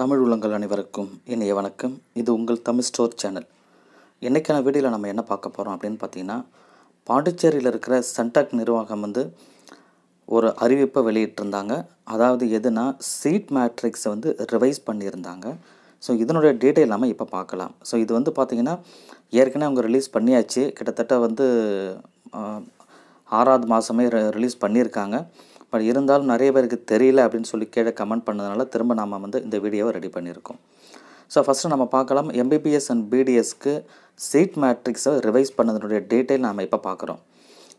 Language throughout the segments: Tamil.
தமிழ் உள்ளங்கள் அனைவருக்கும் இனிய வணக்கம். இது உங்கள் தமிழ் ஸ்டோர் சேனல். இன்றைக்கான வீடியோவில் நம்ம என்ன பார்க்க போகிறோம் அப்படின்னு பார்த்தீங்கன்னா பாண்டிச்சேரியில் இருக்கிற சென்டாக் நிர்வாகம் வந்து ஒரு அறிவிப்பை வெளியிட்டிருந்தாங்க. அதாவது எதுனா சீட் மேட்ரிக்ஸை வந்து ரிவைஸ் பண்ணியிருந்தாங்க. ஸோ இதனுடைய டீட்டெயில் நம்ம இப்போ பார்க்கலாம். ஸோ இது வந்து பார்த்திங்கன்னா ஏற்கனவே அவங்க ரிலீஸ் பண்ணியாச்சு. கிட்டத்தட்ட வந்து ஆறாவது மாதமே ரிலீஸ் பண்ணியிருக்காங்க. பட் இருந்தாலும் நிறைய பேருக்கு தெரியல அப்படின்னு சொல்லி கீழே கமெண்ட் பண்ணதுனால திரும்ப நாம் வந்து இந்த வீடியோவை ரெடி பண்ணியிருக்கோம். ஸோ ஃபஸ்ட்டு நம்ம பார்க்கலாம் எம்பிபிஎஸ் அண்ட் பிடிஎஸ்க்கு சீட் மேட்ரிக்ஸை ரிவைஸ் பண்ணதனுடைய டீட்டெயில் நாம் இப்போ பார்க்குறோம்.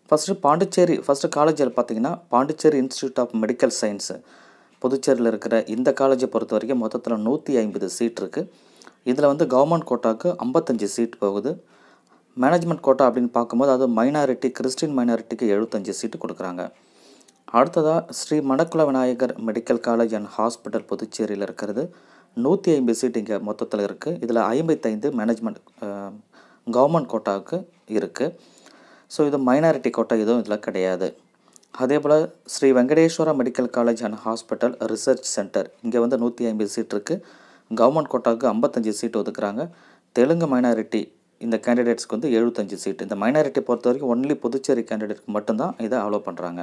ஃபஸ்ட்டு பாண்டிச்சேரி ஃபஸ்ட்டு காலேஜில் பார்த்தீங்கன்னா Pondicherry institute of medical science புதுச்சேரியில் இருக்கிற இந்த காலேஜை பொறுத்த வரைக்கும் மொத்தத்தில் நூற்றி ஐம்பது சீட் இருக்குது இதில் வந்து கவர்மெண்ட் கோட்டாக்கு ஐம்பத்தஞ்சு சீட் போகுது. மேனேஜ்மெண்ட் கோட்டா அப்படின்னு பார்க்கும்போது அது மைனாரிட்டி கிறிஸ்டின் மைனாரிட்டிக்கு எழுபத்தஞ்சு சீட்டு கொடுக்குறாங்க. அடுத்ததாக Shri Manakula Vinayagar medical college and hospital புதுச்சேரியில் இருக்கிறது. நூற்றி ஐம்பது சீட் இங்கே மொத்தத்தில் இருக்குது இதில் ஐம்பத்தைந்து மேனேஜ்மெண்ட் கவர்மெண்ட் கோட்டாவுக்கு இருக்குது ஸோ இது மைனாரிட்டி கோட்டா எதுவும் இதில் கிடையாது. அதே போல் Shri Venkateswara medical college and hospital research centre இங்கே வந்து நூற்றி ஐம்பது சீட் இருக்குது கவர்மெண்ட் கோட்டாவுக்கு ஐம்பத்தஞ்சு சீட் ஒதுக்குறாங்க. தெலுங்கு மைனாரிட்டி இந்த கேண்டிடேட்ஸ்க்கு வந்து எழுபத்தஞ்சு சீட். இந்த மைனாரிட்டி பொறுத்த வரைக்கும் ஒன்லி புதுச்சேரி கேண்டிடேட்க்கு மட்டும்தான் இதை அலோவ் பண்ணுறாங்க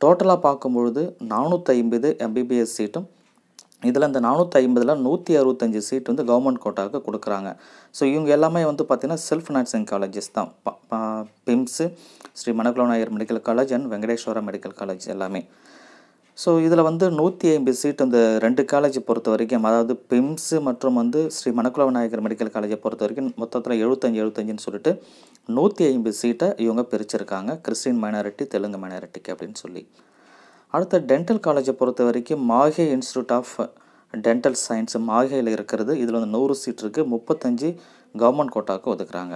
டோட்டலாக பார்க்கும்பொழுது நானூற்றி ஐம்பது எம்பிபிஎஸ் சீட்டும் இதில் இந்த நானூற்றி ஐம்பதில் நூற்றி அறுபத்தஞ்சு சீட் வந்து கவர்மெண்ட் கோட்டாவுக்கு கொடுக்குறாங்க. ஸோ இவங்க எல்லாமே வந்து பார்த்திங்கன்னா செல்ஃப் நர்சிங் காலேஜஸ் தான். PIMS Shri Manakula Nayar medical college and Venkateswara medical college எல்லாமே. ஸோ இதில் வந்து நூற்றி ஐம்பது சீட் இந்த ரெண்டு காலேஜ் பொறுத்த வரைக்கும் அதாவது பிம்ஸு மற்றும் வந்து ஸ்ரீ மணக்குல விநாயகர் மெடிக்கல் காலேஜை பொறுத்த வரைக்கும் மொத்தத்தில் எழுபத்தஞ்சு எழுபத்தஞ்சுன்னு சொல்லிட்டு நூற்றி ஐம்பது சீட்டை இவங்க பிரிச்சிருக்காங்க. கிறிஸ்டின் மைனாரிட்டி தெலுங்கு மைனாரிட்டிக்கு அப்படின்னு சொல்லி. அடுத்த டென்டல் காலேஜை பொறுத்த வரைக்கும் MAHE institute of dental science மாஹேயில் இருக்கிறது. இதில் வந்து நூறு சீட் இருக்குது முப்பத்தஞ்சு கவர்மெண்ட் கோட்டாவுக்கு ஒதுக்குறாங்க.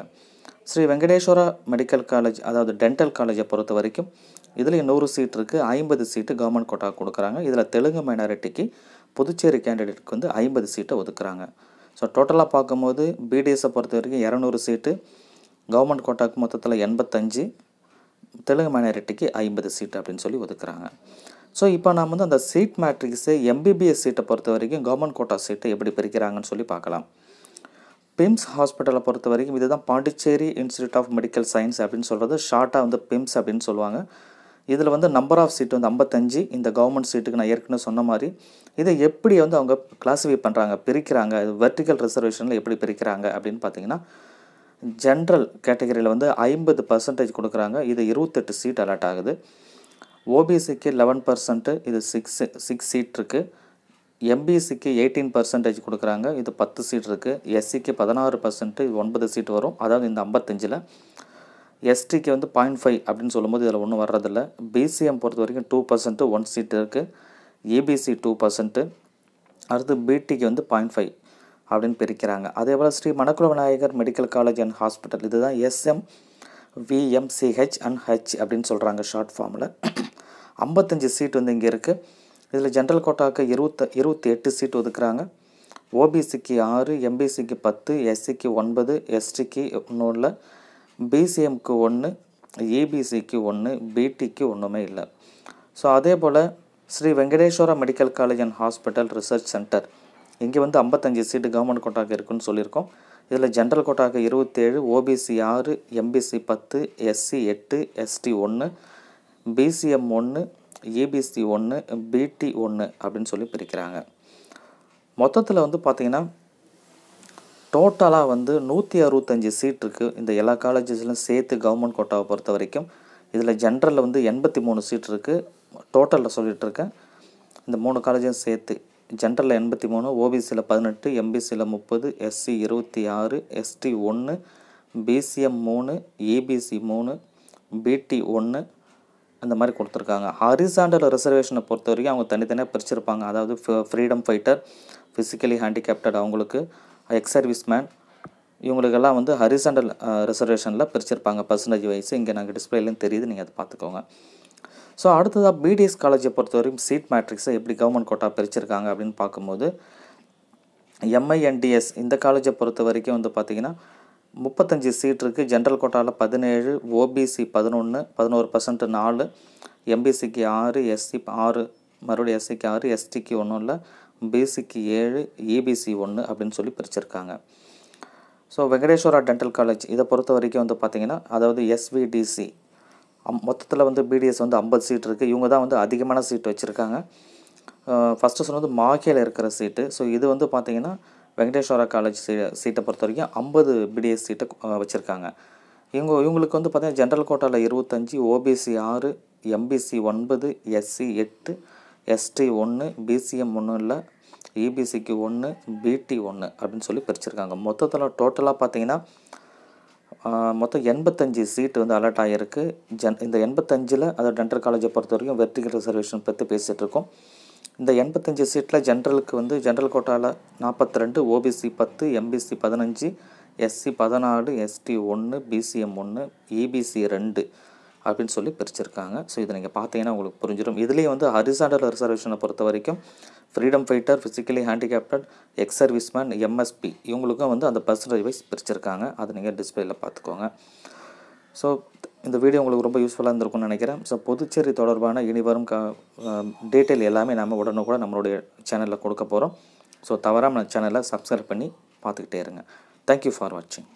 ஸ்ரீ வெங்கடேஸ்வரா மெடிக்கல் காலேஜ் அதாவது டென்டல் காலேஜை பொறுத்த வரைக்கும் இதுலேயும் நூறு சீட் இருக்குது ஐம்பது சீட்டு கவர்மெண்ட் கோட்டா கொடுக்குறாங்க. இதில் தெலுங்கு மைனாரிட்டிக்கு புதுச்சேரி கேண்டிடேட்டுக்கு வந்து ஐம்பது சீட்டை ஒதுக்குறாங்க. ஸோ டோட்டலாக பார்க்கும்போது பிடிஎஸை பொறுத்த வரைக்கும் இரநூறு சீட்டு கவர்மெண்ட் கோட்டாக்கு மொத்தத்தில் எண்பத்தஞ்சு தெலுங்கு மைனாரிட்டிக்கு ஐம்பது சீட் அப்படின்னு சொல்லி ஒதுக்குறாங்க. ஸோ இப்போ நாம் வந்து அந்த சீட் மேட்ரிக்ஸு எம்பிபிஎஸ் சீட்டை பொறுத்த வரைக்கும் கவர்மெண்ட் கோட்டா சீட்டை எப்படி பிரிக்கிறாங்கன்னு சொல்லி பார்க்கலாம். பிம்ஸ் ஹாஸ்பிட்டலை பொறுத்த வரைக்கும் இதுதான் Pondicherry institute of medical science அப்படின்னு சொல்கிறது ஷார்ட்டாக வந்து பிம்ஸ் அப்படின்னு சொல்லுவாங்க. இதில் வந்து நம்பர் ஆஃப் சீட் வந்து ஐம்பத்தஞ்சு. இந்த கவர்மெண்ட் சீட்டுக்கு நான் ஏற்கனவே சொன்ன மாதிரி இதை எப்படி வந்து அவங்க கிளாஸிஃபை பண்ணுறாங்க பிரிக்கிறாங்க வெர்டிக்கல் ரிசர்வேஷனில் எப்படி பிரிக்கிறாங்க அப்படின்னு பார்த்தீங்கன்னா ஜென்ரல் கேட்டகரியில் வந்து ஐம்பது பர்சன்டேஜ் கொடுக்குறாங்க. இது இருபத்தெட்டு சீட் அலாட் ஆகுது. ஓபிசிக்கு லெவன் பர்சன்ட்டு இது சிக்ஸ் சிக்ஸ் சீட் இருக்குது எம்பிசிக்கு எயிட்டீன் பர்சன்டேஜ் கொடுக்குறாங்க. இது பத்து சீட் இருக்குது எஸ்சிக்கு பதினாறு பர்சன்ட்டு இது ஒன்பது சீட் வரும். அதாவது இந்த ஐம்பத்தஞ்சில். எஸ்டிக்கு வந்து பாயிண்ட் ஃபைவ் அப்படின்னு சொல்லும்போது இதில் ஒன்றும் வர்றதில்ல. பிசிஎம் பொறுத்த வரைக்கும் டூ பர்சன்ட்டு ஒன் சீட் இருக்குது ஏபிசி டூ பர்சன்ட்டு அடுத்து பிடிக்கு வந்து பாயிண்ட் ஃபைவ் அப்படின்னு பிரிக்கிறாங்க. அதே போல் Shri Manakula Vinayagar medical college and hospital இதுதான் எஸ்எம் விஎம்சிஹெச் அண்ட் ஹெச் அப்படின்னு சொல்கிறாங்க ஷார்ட் ஃபார்மில் ஐம்பத்தஞ்சு சீட் வந்து இங்கே இருக்குது இதில் ஜென்ரல் கோட்டாவுக்கு இருபத்த இருபத்தி எட்டு சீட் ஒதுக்குறாங்க ஓபிசிக்கு ஆறு எம்பிசிக்கு பத்து எஸ்சிக்கு ஒன்பது எஸ்டிக்கு ஒன்றும் பிசிஎம்க்கு ஒன்று ஏபிசிக்கு ஒன்று பிடிக்கு ஒன்றுமே இல்லை. ஸோ அதே போல் Shri Venkateswara medical college and hospital research centre இங்கே வந்து ஐம்பத்தஞ்சு சீட்டு கவர்மெண்ட் கோட்டாக்கு இருக்குன்னு சொல்லியிருக்கோம். இதில் ஜென்ரல் கோட்டாக்கு இருபத்தேழு ஓபிசி ஆறு எம்பிசி பத்து எஸ்சி எட்டு எஸ்டி ஒன்று பிசிஎம் ஒன்று ஏபிசி ஒன்று பிடி ஒன்று அப்படின்னு சொல்லி பிரிக்கிறாங்க. மொத்தத்தில் வந்து பார்த்திங்கன்னா டோட்டலாக வந்து நூற்றி அறுபத்தஞ்சி சீட் இருக்குது இந்த எல்லா காலேஜஸ்லையும் சேர்த்து கவர்மெண்ட் கோட்டாவை பொறுத்த வரைக்கும். இதில் ஜென்ரலில் வந்து எண்பத்தி மூணு சீட் இருக்குது டோட்டலில் சொல்லிகிட்ருக்கேன் இந்த மூணு காலேஜையும் சேர்த்து ஜென்ரலில் எண்பத்தி மூணு ஓபிசியில் பதினெட்டு எம்பிசியில் முப்பது எஸ்சி இருபத்தி ஆறு எஸ்டி ஒன்று பிசிஎம் மூணு ஏபிசி மூணு பிடி ஒன்று அந்த மாதிரி கொடுத்துருக்காங்க. ஹாரிசாண்டல் ரிசர்வேஷனை பொறுத்த வரைக்கும் அவங்க தனித்தனியாக பிரிச்சிருப்பாங்க. அதாவது ஃப்ரீடம் ஃபைட்டர் ஃபிசிக்கலி ஹேண்டிகேப்டட் அவங்களுக்கு எக்ஸ் சர்வீஸ் மேன் இவங்களுக்கெல்லாம் வந்து ஹரிசாண்டல் ரிசர்வேஷனில் பிரிச்சிருப்பாங்க. பர்சன்டேஜ் வைஸ் இங்கே நாங்கள் டிஸ்பிளேலையும் தெரியுது. நீங்கள் அதை பார்த்துக்கோங்க. ஸோ அடுத்ததாக பிடிஎஸ் காலேஜை பொறுத்த வரைக்கும் சீட் மேட்ரிக்ஸை எப்படி கவர்மெண்ட் கோட்டா பிரிச்சிருக்காங்க அப்படின்னு பார்க்கும்போது எம்ஐஎன்டிஎஸ் இந்த காலேஜை பொறுத்த வரைக்கும் வந்து பார்த்திங்கன்னா முப்பத்தஞ்சு சீட் இருக்குது ஜென்ரல் கோட்டாவில் பதினேழு ஓபிசி பதினொன்று பதினோரு பர்சன்ட் நாலு எம்பிசிக்கு ஆறு எஸ்சி ஆறு மறுபடியும் எஸ்சிக்கு ஆறு எஸ்டிக்கு ஒன்றும் இல்லை பிசிக்கு ஏழு இபிசி ஒன்று அப்படின்னு சொல்லி பிரிச்சிருக்காங்க. ஸோ வெங்கடேஸ்வரா டென்டல் காலேஜ் இதை பொறுத்த வரைக்கும் வந்து பார்த்திங்கன்னா அதாவது எஸ்விடிசி மொத்தத்தில் வந்து பிடிஎஸ் வந்து ஐம்பது சீட் இருக்குது இவங்க தான் வந்து அதிகமான சீட் வச்சுருக்காங்க. ஃபஸ்ட்டு சொன்னது மாகேல இருக்கிற சீட்டு ஸோ இது வந்து பார்த்திங்கன்னா வெங்கடேஸ்வரா காலேஜ் சீ சீட்டை பொறுத்த வரைக்கும் ஐம்பது பிடிஎஸ் சீட்டை வச்சுருக்காங்க. இவங்க இவங்களுக்கு வந்து பார்த்திங்கன்னா ஜென்ரல் கோட்டாவில் இருபத்தஞ்சி ஓபிசி ஆறு எம்பிசி ஒன்பது எஸ்சி எட்டு எஸ்டி ஒன்று பிசிஎம் ஒன்றும் இல்லை இபிசிக்கு ஒன்று பிடி ஒன்று அப்படின்னு சொல்லி பிரிச்சிருக்காங்க. மொத்தத்தில் டோட்டலாக பார்த்தீங்கன்னா மொத்தம் எண்பத்தஞ்சு சீட்டு வந்து அலர்ட் ஆகியிருக்கு ஜன் இந்த எண்பத்தஞ்சில் அதாவது டென்டல் காலேஜை பொறுத்த வரைக்கும் வெர்டிகல் ரிசர்வேஷன் பற்றி பேசிகிட்டு இருக்கோம் இந்த எண்பத்தஞ்சு சீட்டில் ஜென்ரலுக்கு வந்து ஜென்ரல் கோட்டாவில் நாற்பத்தி ரெண்டு ஓபிசி பத்து எம்பிசி பதினஞ்சு எஸ்சி பதினாலு எஸ்டி ஒன்று பிசிஎம் ஒன்று இபிசி ரெண்டு. அப்படின்னு சொல்லி பிரிச்சிருக்காங்க. ஸோ இதை நீங்கள் பார்த்தீங்கன்னா உங்களுக்கு புரிஞ்சிடும் இதுலேயே வந்து ஹரிசாண்டல் ரிசர்வேஷனை பொறுத்த வரைக்கும் freedom fighter physically handicapped ex serviceman MSP இவங்களுக்கும் வந்து அந்த பர்சன்டேஜ் வைஸ் பிரிச்சிருக்காங்க. அதை நீங்கள் டிஸ்பிளேயில் பார்த்துக்கோங்க. ஸோ இந்த வீடியோ உங்களுக்கு ரொம்ப யூஸ்ஃபுல்லாக இருந்திருக்கும்னு நினைக்கிறேன். ஸோ புதுச்சேரி தொடர்பான இனிவரும் க டீட்டெயில் எல்லாமே நம்ம உடனுக்குடன் நம்மளுடைய சேனலில் கொடுக்க போகிறோம் ஸோ தவறாமல் சேனலை சப்ஸ்கிரைப் பண்ணி பார்த்துக்கிட்டே இருங்க. தேங்க்யூ ஃபார் வாட்சிங்